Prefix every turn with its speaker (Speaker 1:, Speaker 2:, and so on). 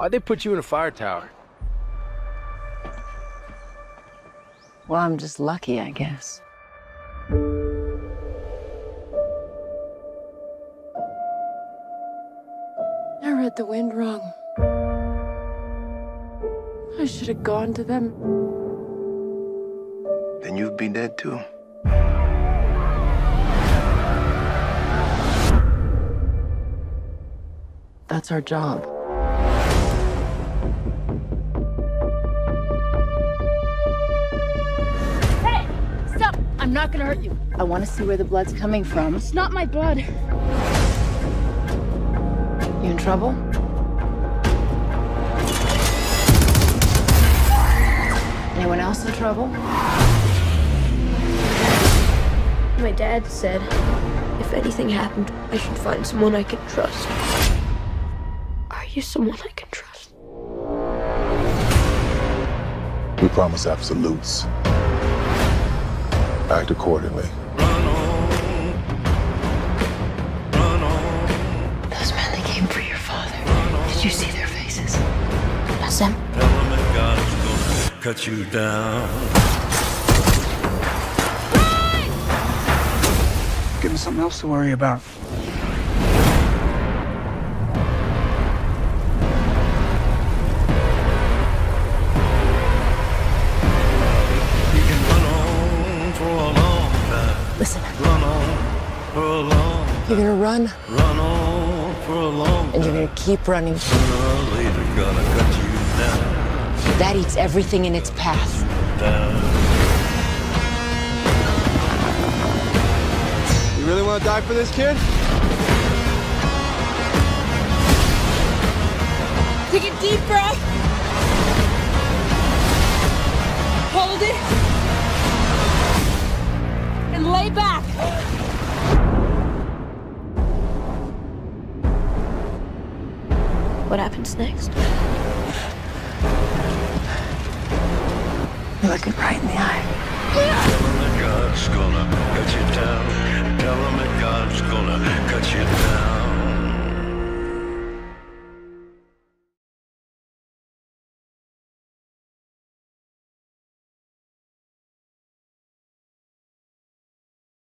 Speaker 1: Why'd they put you in a fire tower?
Speaker 2: Well, I'm just lucky, I guess. I read the wind wrong. I should have gone to them.
Speaker 3: Then you'd be dead too.
Speaker 2: That's our job.
Speaker 4: I'm not gonna hurt you.
Speaker 2: I want to see where the blood's coming from.
Speaker 4: It's not my blood.
Speaker 2: You in trouble? Anyone else in trouble?
Speaker 5: My dad said if anything happened, I should find someone I can trust. Are you someone I can trust?
Speaker 6: We promise absolutes. Act accordingly.
Speaker 2: Those men that came for your father. Did you see their faces?
Speaker 4: That's them.
Speaker 7: Tell them that God's gonna cut you down.
Speaker 8: Give me something else to worry about.
Speaker 2: Listen,
Speaker 7: Run on for a long,
Speaker 2: you're gonna run
Speaker 7: run on for a long
Speaker 2: and you're gonna keep running.
Speaker 7: Sooner or later, gonna cut you down,
Speaker 2: That eats everything in its path.
Speaker 7: down.
Speaker 1: You really want to die for this kid?
Speaker 4: Take a deep breath.
Speaker 5: What happens next?
Speaker 2: You're looking right in the eye.
Speaker 7: Tell them